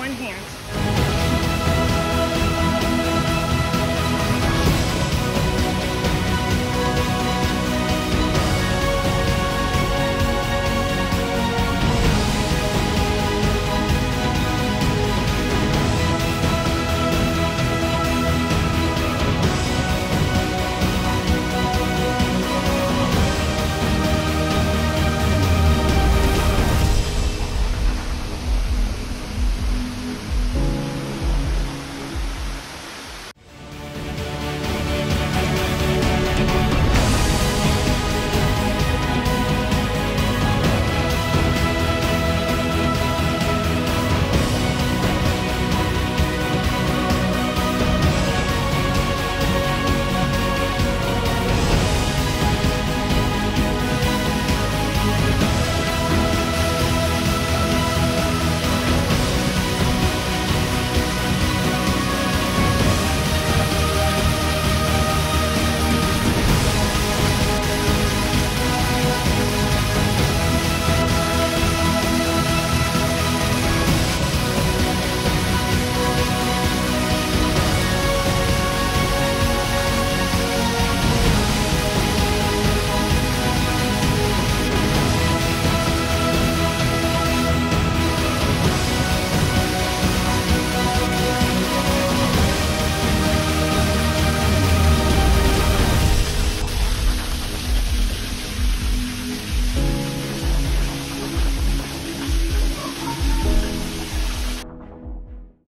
one hand.